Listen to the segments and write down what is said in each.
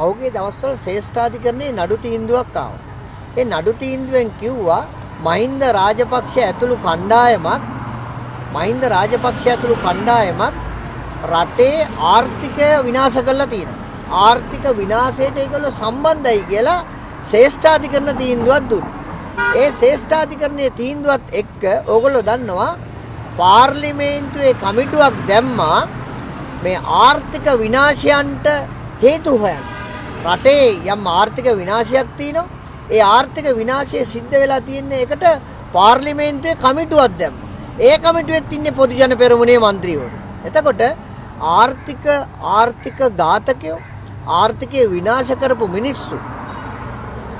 පහුගිය දවස්වල ශ්‍රේෂ්ඨාධිකරණයේ නඩු තීන්දුවක් ආවා. ඒ නඩු තීන්දුවෙන් කිව්වා මහින්ද රාජපක්ෂ ඇතුළු කණ්ඩායමක් මහින්ද රාජපක්ෂ ඇතුළු කණ්ඩායමක් රටේ ආර්ථිකය විනාශ කරලා තියෙනවා. ආර්ථික විනාශයට ඒගොල්ලෝ සම්බන්ධයි කියලා ශ්‍රේෂ්ඨාධිකරණ තීන්දුවක් දුන්නා. ඒ ශ්‍රේෂ්ඨාධිකරණයේ තීන්දුවත් එක්ක ඕගොල්ලෝ දන්නවා පාර්ලිමේන්තුවේ කමිටුවක් දැම්මා මේ ආර්ථික විනාශයන්ට හේතු හොයන්න. රටේ යම් ආර්ථික විනාශයක් තියෙනවා. ඒ ආර්ථික විනාශය සිද්ධ වෙලා තියෙන්නේ එකට පාර්ලිමේන්තුවේ කමිටුවක් දැම්මා. ඒ කමිටුවෙත් ඉන්නේ පොදු ජන පෙරමුණේ മന്ത്രിවරු. එතකොට ආර්ථික ආර්ථික ඝාතකයෝ ආර්ථිකය විනාශ කරපු මිනිස්සු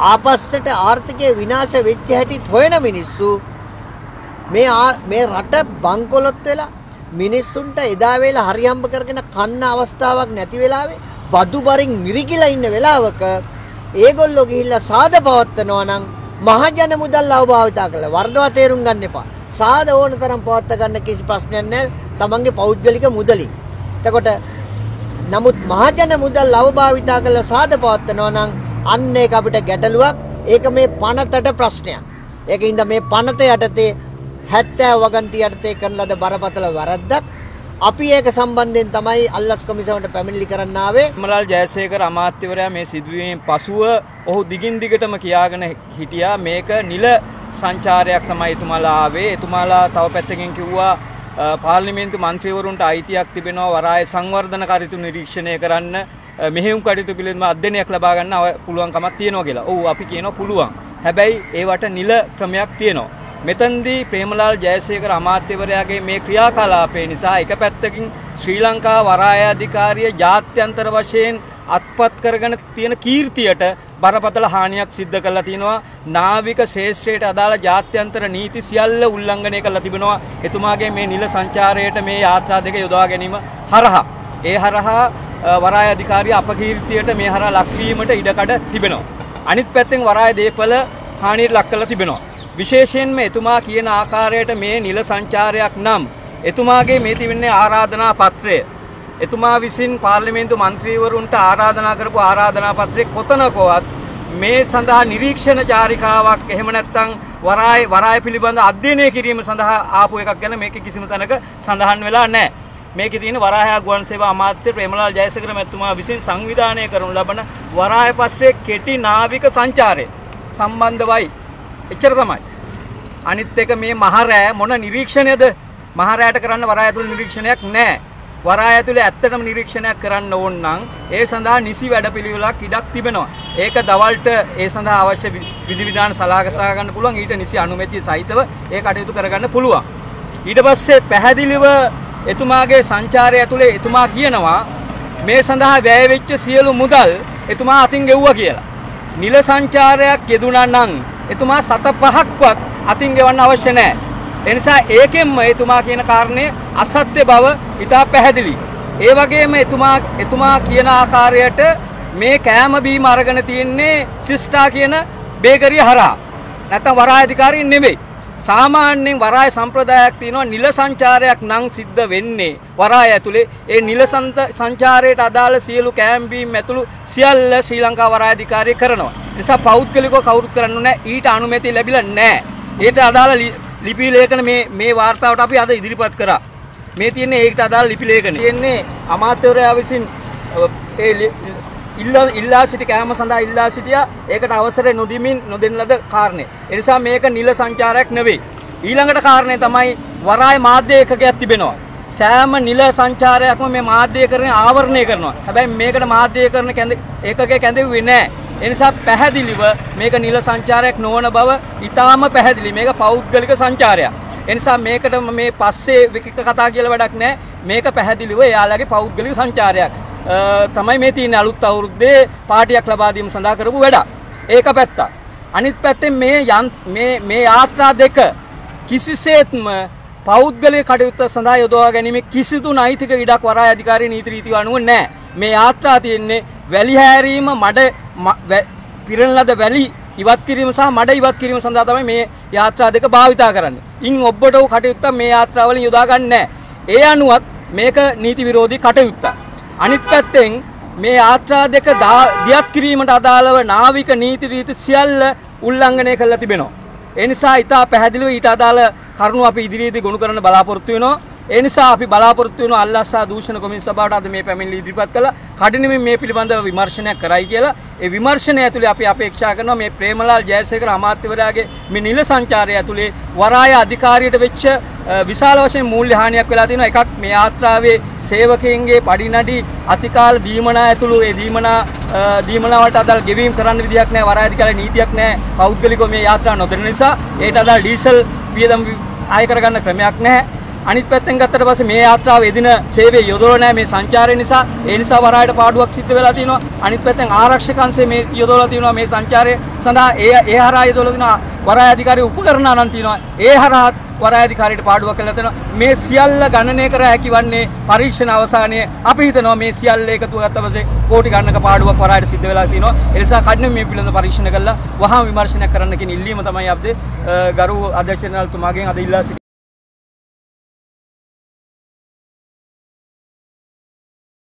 ආපස්සට ආර්ථිකය විනාශ වෙච්ච හැටිත් හොයන මිනිස්සු මේ මේ රට බංකොලොත් වෙලා මිනිස්සුන්ට එදා වෙලා හරි හම්බ කරගෙන කන්න අවස්ථාවක් නැති වෙලාවේ බදු බරින් මිරිකිලා ඉන්න වෙලාවක ඒගොල්ලෝ ගිහිල්ලා සාද පවත්නවා නම් මහජන මුදල් අවභාවිතා කළා වර්ධව තේරුම් ගන්න එපා සාද ඕන තරම් පවත්ත ගන්න කිසි ප්‍රශ්නයක් නැහැ තමන්ගේ පෞද්ගලික මුදලින් එතකොට නමුත් මහජන මුදල් අවභාවිතා කළ සාද පවත්නවා නම් අන්න ඒක අපිට ගැටලුවක්. ඒක මේ පනතට ප්‍රශ්නයක්. ඒකින්ද මේ පනත යටතේ 70 වගන්ති යටතේ කරන ලද බරපතල වැරද්දක් අපි ඒක සම්බන්ධයෙන් තමයි අල්ලස් කොමිසමට පැමිණිලි කරන්න ආවේ. මලාල් ජයසේකර අමාත්‍යවරයා මේ සිදුවීමෙන් පසුව ඔහු දිගින් දිගටම කියාගෙන හිටියා මේක නිල සංචාරයක් තමයි එතුමාලා ආවේ. එතුමාලා තව පැත්තකින් කිව්වා පාර්ලිමේන්තු මන්ත්‍රීවරුන්ට අයිතියක් තිබෙනවා වරාය සංවර්ධන කටයුතු නිරීක්ෂණය කරන්න මෙහෙයුම් කටයුතු පිළිබඳව අධ්‍යයනයක් ලබා ගන්න පුළුවන්කමක් තියෙනවා කියලා. ඔව් අපි කියනවා පුළුවන්. හැබැයි ඒවට නිල ක්‍රමයක් තියෙනවා. මෙතනදී ප්‍රේමලාල් ජයසේකර අමාත්‍යවරයාගේ මේ ක්‍රියාකලාපය නිසා එක පැත්තකින් ශ්‍රී ලංකා වරාය අධිකාරිය ජාත්‍යන්තර වශයෙන් අත්පත් කරගෙන තියෙන කීර්තියට බරපතල හානියක් සිද්ධ කරලා තිනවා. නාවික ශ්‍රේෂ්ඨයට අදාළ ජාත්‍යන්තර නීති සියල්ල උල්ලංඝනය කරලා තිබෙනවා. එතුමාගේ මේ නිල සංචාරයට මේ යාත්‍රා දෙක යොදවා ගැනීම හරහා. ඒ හරහා වරාය අධිකාරිය අපකීර්තියට මේ හරහා ලක්වීමට ඉඩකඩ තිබෙනවා. අනිත් පැත්තෙන් වරාය දීපල හානියට ලක් කරලා තිබෙනවා. විශේෂයෙන්ම එතුමා කියන ආකාරයට මේ නිල සංචාරයක් නම් එතුමාගේ මේ තිබෙන්නේ ආරාධනා පත්‍රය එතුමා විසින් පාර්ලිමේන්තු මන්ත්‍රීවරුන්ට ආරාධනා කරපු ආරාධනා පත්‍රයේ කොතනකවත් මේ සඳහා නිරීක්ෂණ චාරිකාවක් එහෙම නැත්නම් වරාය වරාය පිළිබඳ අධ්‍යයනය කිරීම සඳහා ආපු එකක් ගැන මේකේ කිසිම තැනක සඳහන් වෙලා නැහැ. මේකේ තියෙන වරාය ගුවන් සේවා අමාත්‍ය ප්‍රේමලාල් ජයසේකර මැතිතුමා විසින් සංවිධානය කරනු ලබන වරාය පස්සේ කෙටි නාවික සංචාරය සම්බන්ධවයි. එච්චර තමයි. අනිත් එක මේ මහරෑ මොන නිරීක්ෂණයද? මහරෑට කරන්න වරාය ඇතුළු නිරීක්ෂණයක් නැහැ. වරාය ඇතුලේ ඇත්තටම නිරීක්ෂණයක් කරන්න ඕන නම් ඒ සඳහා නිසි වැඩපිළිවෙලක් ඉඩක් තිබෙනවා. ඒක දවල්ට ඒ සඳහා අවශ්‍ය විධිවිධාන සලාකසා ගන්න පුළුවන්. ඊට නිසි අනුමැතිය සහිතව ඒ කටයුතු කරගන්න පුළුවන්. ඊට පස්සේ පැහැදිලිව එතුමාගේ සංචාරය ඇතුලේ එතුමා කියනවා මේ සඳහා වැය වෙච්ච සියලු මුදල් එතුමා අතින් ගෙව්වා කියලා. නිල සංචාරයක් යෙදුණා නම් එතුමා සත පහක්වත් අතින් ගෙවන්න අවශ්‍ය නැහැ. එනිසා ඒකෙන්ම එතුමා කියන කාරණය අසත්‍ය බව ඉතා පැහැදිලි. ඒ වගේම එතුමා එතුමා කියන ආකාරයට මේ කෑම බීම අරගෙන තියෙන්නේ සිස්ටා කියන බේකරිය හරහා. නැත්නම් වරාය අධිකාරියෙන් නෙමෙයි. සාමාන්‍යයෙන් වරාය සම්ප්‍රදායක් තියෙනවා නිල සංචාරයක් නම් සිද්ධ වෙන්නේ වරාය ඇතුලේ ඒ නිල සංචාරයට අදාළ සියලු කෑම බීම ඇතුළු සියල්ල ශ්‍රී ලංකා වරාය අධිකාරිය කරනවා. නිසා පෞද්ගලිකව කවුරුත් කරන්නේ නැහැ. ඊට අනුමැතිය ලැබිලා නැහැ. ඊට අදාළ ලිපි ලේඛන මේ මේ වාර්තාවට අපි අද ඉදිරිපත් කරා. මේ තියෙන්නේ ඒකට අදාළ ලිපි ලේඛන. තියෙන්නේ අමාත්‍යවරයා විසින් ඒ ඉල්ලා සිටි කෑම සඳහා ඉල්ලා සිටියා ඒකට අවසර නොදීමින් නොදෙන ලද කාරණේ. ඒ නිසා මේක නිල සංචාරයක් නෙවෙයි. ඊළඟට කාරණේ තමයි වරාය මාධ්‍ය ඒකකයක් තිබෙනවා. සෑම නිල සංචාරයක්ම මේ මාධ්‍යකරණය ආවරණය කරනවා. හැබැයි මේකට මාධ්‍යකරණ ඒකකේ කැඳෙව්වේ නැහැ. එනිසා පැහැදිලිව මේක නිල සංචාරයක් නොවන බව ඉතාම පැහැදිලි. මේක පෞද්ගලික සංචාරයක්. එනිසා මේකට මේ පස්සේ විකික කතා කියලා වැඩක් නැහැ. මේක පැහැදිලිව එයාලගේ පෞද්ගලික සංචාරයක්. තමයි මේ තියෙන අලුත් අවුරුද්දේ පාටියක් ලබා දීම සඳහා කරපු වැඩක්. ඒක පැත්තක්. අනිත් පැත්තෙන් මේ මේ මේ යාත්‍රා දෙක කිසිසේත්ම පෞද්ගලික කටයුත්ත සඳහා යොදවා ගැනීම කිසිදු නෛතික ඉඩක් වරාය අධිකාරී නීති රීති අනුව නැහැ. මේ යාත්‍රා තියෙන්නේ වැලි හැරීම මඩ පිරෙන ලද වැලි ඉවත් කිරීම සහ මඩ ඉවත් කිරීම සඳහා තමයි මේ යාත්‍රා දෙක භාවිතා කරන්නේ. ඉන් ඔබට වූ කටයුත්ත මේ යාත්‍රාවලින් යොදා ගන්න ඒ අනුවත් මේක නීති විරෝධී කටයුත්තක්. අනිත් පැත්තෙන් මේ යාත්‍රා දෙක දා- දියත් කිරීමට අදාළව නාවික නීති රීති සියල්ල උල්ලංඝනය කරලා තිබෙනවා. ඒ නිසා ඊට පැහැදිලිව ඊට අදාළ කරුණු අපි ඉදිරියේදී ගොනු කරන්න බලාපොරොත්තු වෙනවා. ඒ නිසා අපි බලාපොරොත්තු වෙනවා අල්ලාස්සා දූෂණ කොමිස් සභාවට අද මේ පැමිණිලි ඉදිරිපත් කළා. කඩිනමින් මේ පිළිබඳව විමර්ශනයක් කරයි කියලා. ඒ විමර්ශනය ඇතුලේ අපි අපේක්ෂා කරනවා මේ ප්‍රේමලාල් ජයසේකර අමාත්‍යවරයාගේ මේ නිල සංචාරය ඇතුලේ වරාය අධිකාරියට වෙච්ච අ, විශාල වශයෙන් මූල්‍ය හානියක් වෙලා තියෙනවා. එකක් මේ යාත්‍රාවේ සේවකයන්ගේ පඩිනඩි අතිකාල දීමනා ඇතුළු ඒ දීමනා අ, දීමනාවට අදාළ ගෙවීම් කරන්න විදියක් නැහැ. වරාය අධිකාරියේ නීතියක් නැහැ. පෞද්ගලිකව මේ යාත්‍රා නොදෙන නිසා ඒට අදාළ ඩීසල් වියදම් ආය කරගන්න ක්‍රමයක් නැහැ. අනිත් පැත්තෙන් ගත්තට පස්සේ මේ යාත්‍රාව එදින සේවය යොදවලා නැහැ මේ සංචාරය නිසා. ඒ නිසා වරායට පාඩුවක් සිද්ධ වෙලා තිනවා අනිත් පැත්තෙන් ආරක්ෂක අංශය මේ යොදවලා තිනවා මේ සංචාරය සඳහා ඒ ඒ හරහා යොදවලා තිනවා වරාය අධිකාරිය උපකරණ අනන් තිනවා ඒ හරහා වරාය අධිකාරියට පාඩුවක් කළා තිනවා මේ සියල්ල ගණනය කර හැකි වන්නේ පරීක්ෂණ අවසානයේ අපි හිතනවා මේ සියල්ල එකතු ගත්ත පස්සේ කෝටි ගණනක පාඩුවක් වරායට සිද්ධ වෙලා තිනවා ඒ නිසා කඩන මේ පිළිබඳ පරීක්ෂණ කළා වහාම විමර්ශනයක් කරන්න කියන ඉල්ලීම තමයි අපේ ගරු අධ්‍යක්ෂ ජනරල්තුමාගෙන් අද ඉල්ලා සිටින්නේ